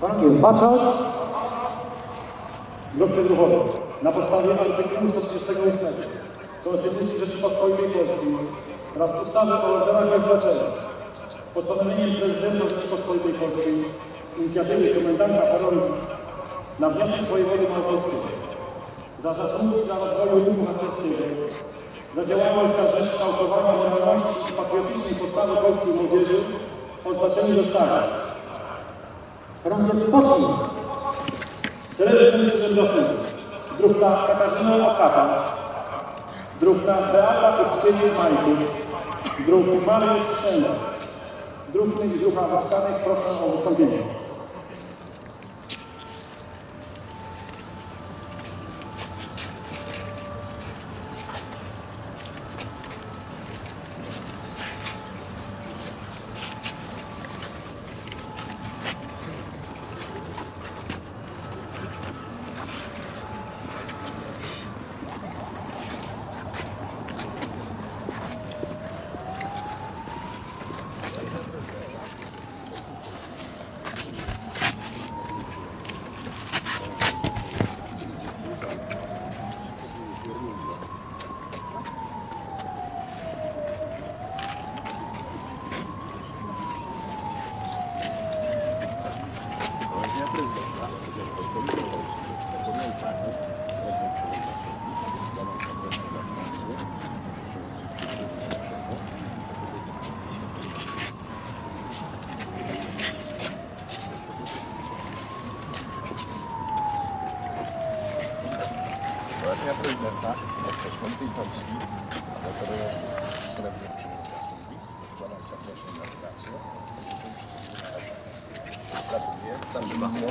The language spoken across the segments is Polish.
Chorągiew Baczos. Blok Przedruchowy. Na podstawie artykułu 138 Konstytucji Rzeczypospolitej Polskiej oraz ustawy o organach wyznaczenia postanowieniem prezydenta Rzeczypospolitej Polskiej z inicjatywy komendanta chorągwi na wniosek wojewody małopolskiego za zasługi dla rozwoju ruchu harcerskiego, za działalność na rzecz kształtowania moralności i patriotycznej postawy polskiej młodzieży oznaczeni zostali Chorągiew Skoczni. Srebrny Krzyżem Zastępów. Druhna Katarzyna Okata. Druhna Beata Uszczyniec-Majku. Druhny Mariusz Szczęda. Druhny i druha Waszkanek proszę o wystąpienie. Dnia prezydenta Rzeczypospolitej Polskiej, ambasadora Srebrnych Krzyżów Zasługi. Składam serdeczne gratulacje. Gratuluję. Sam miło.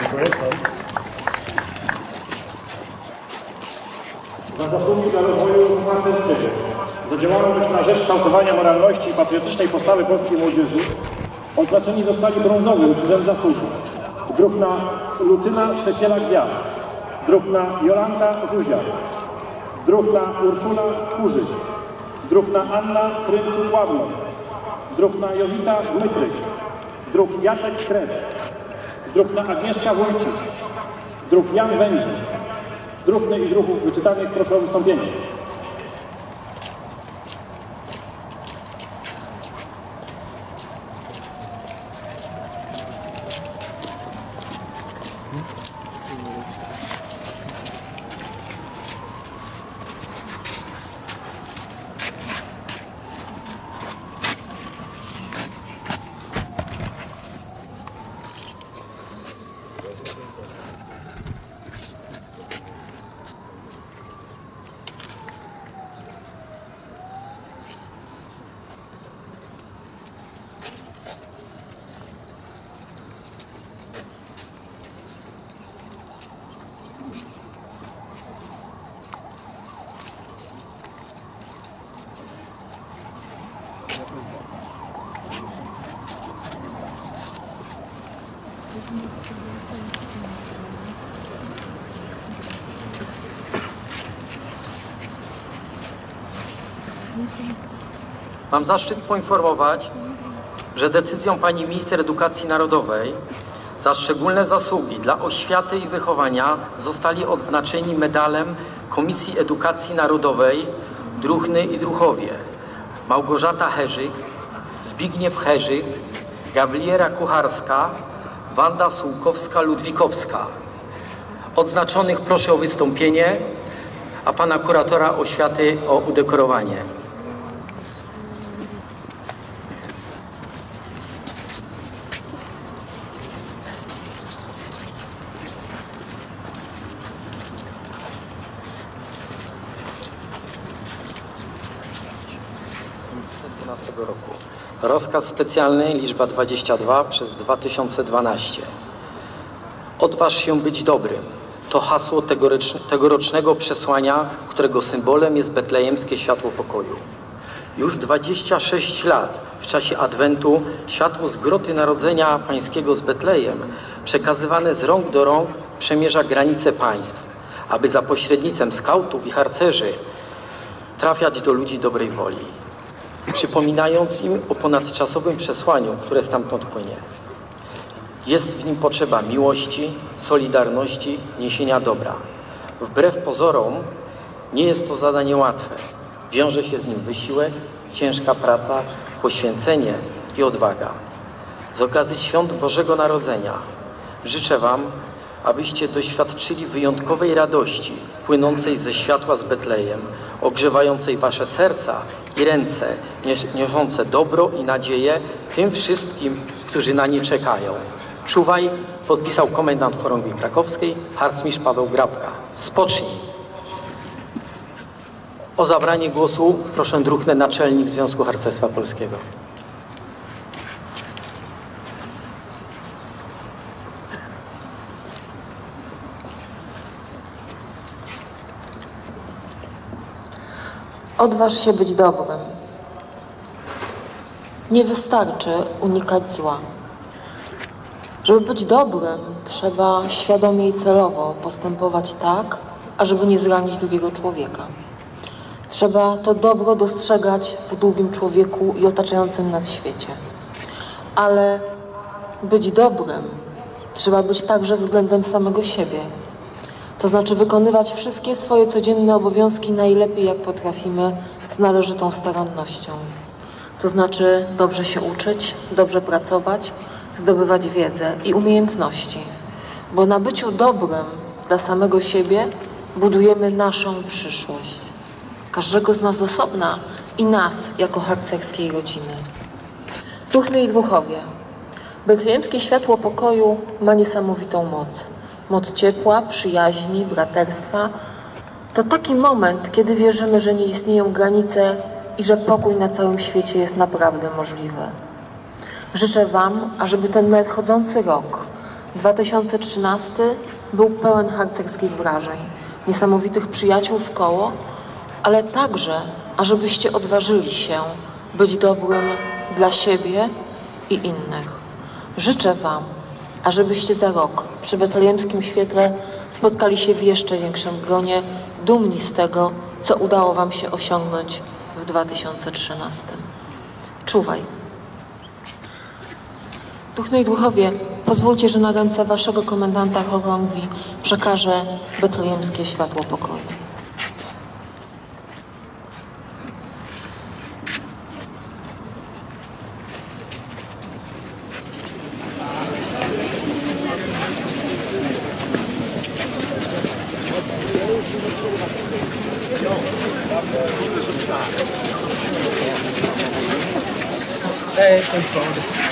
Dziękuję. Za zasługi dla rozwoju harcerskiego, za działalność na rzecz kształtowania moralności i patriotycznej postawy polskiej młodzieży odznaczeni zostali brązowym krzyżem zasługi. Druhna Lucyna Szczeciela-Gwiazd. Druhna Jolanta Zuzia. Druhna Urszula Kurzyk. Druhna Anna Krymczuk-Ławno. Druhna Jowita Dmytryk. Druh Jacek Krew. Druhna Agnieszka Wójcik. Druh Jan Wędzi. Druhny i druhów wyczytanych proszę o wystąpienie. Obrigado. Mam zaszczyt poinformować, że decyzją pani minister edukacji narodowej za szczególne zasługi dla oświaty i wychowania zostali odznaczeni medalem Komisji Edukacji Narodowej Druhny i Druchowie Małgorzata Herzyk, Zbigniew Herzyk, Gabriela Kucharska, Wanda Sułkowska-Ludwikowska. Odznaczonych proszę o wystąpienie, a pana kuratora oświaty o udekorowanie. Roku. Rozkaz specjalny, liczba 22 przez 2012. Odważ się być dobrym. To hasło tegorocz- tegorocznego przesłania, którego symbolem jest betlejemskie światło pokoju. Już 26 lat w czasie Adwentu światło z groty Narodzenia Pańskiego z Betlejem, przekazywane z rąk do rąk, przemierza granice państw, aby za pośrednictwem skautów i harcerzy trafiać do ludzi dobrej woli, przypominając im o ponadczasowym przesłaniu, które stamtąd płynie. Jest w nim potrzeba miłości, solidarności, niesienia dobra. Wbrew pozorom nie jest to zadanie łatwe. Wiąże się z nim wysiłek, ciężka praca, poświęcenie i odwaga. Z okazji świąt Bożego Narodzenia życzę Wam, abyście doświadczyli wyjątkowej radości płynącej ze światła z Betlejem, ogrzewającej Wasze serca i ręce, niosące dobro i nadzieję tym wszystkim, którzy na nie czekają. Czuwaj, podpisał komendant chorągwi krakowskiej, harcmistrz Paweł Grabka. Spocznij. O zabranie głosu proszę druhny naczelnik Związku Harcerstwa Polskiego. Odważ się być dobrym. Nie wystarczy unikać zła. Żeby być dobrym, trzeba świadomie i celowo postępować tak, ażeby nie zranić drugiego człowieka. Trzeba to dobro dostrzegać w drugim człowieku i otaczającym nas świecie. Ale być dobrym trzeba być także względem samego siebie. To znaczy wykonywać wszystkie swoje codzienne obowiązki najlepiej jak potrafimy, z należytą starannością. To znaczy dobrze się uczyć, dobrze pracować, zdobywać wiedzę i umiejętności. Bo na byciu dobrym dla samego siebie budujemy naszą przyszłość. Każdego z nas osobna i nas jako harcerskiej rodziny. Duchny i duchowie. Betlejemskie światło pokoju ma niesamowitą moc. Moc ciepła, przyjaźni, braterstwa. To taki moment, kiedy wierzymy, że nie istnieją granice i że pokój na całym świecie jest naprawdę możliwy. Życzę Wam, ażeby ten nadchodzący rok, 2013, był pełen harcerskich wrażeń, niesamowitych przyjaciół w koło, ale także, ażebyście odważyli się być dobrym dla siebie i innych. Życzę Wam, ażebyście za rok przy betlejemskim świetle spotkali się w jeszcze większym gronie, dumni z tego, co udało Wam się osiągnąć w 2013. Czuwaj. Duchno i duchowie, pozwólcie, że na ręce Waszego komendanta chorągwi przekażę betlejemskie światło pokoju. I'm sorry.